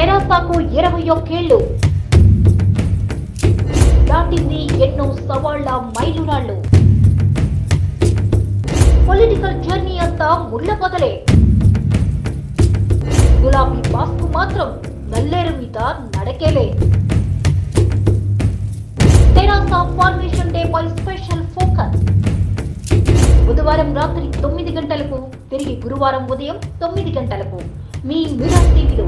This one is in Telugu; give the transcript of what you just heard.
తెరాసాకు ఇరవై ఒక్కేళ్ళు దాటింది ఎన్నో సవాళ్ళ మైలురాళ్ళు. పొలిటికల్ జర్నీ అంతా ముళ్ళ పొదలే గులాబీ బాస్కు మాత్రం నల్లేరు మీద నడకేలే. తెరాస ఫార్మేషన్ డే పై స్పెషల్ ఫోకస్. బుధవారం రాత్రి తొమ్మిది గంటలకు తిరిగి గురువారం ఉదయం తొమ్మిది గంటలకు. మీ మిరా టీవీలో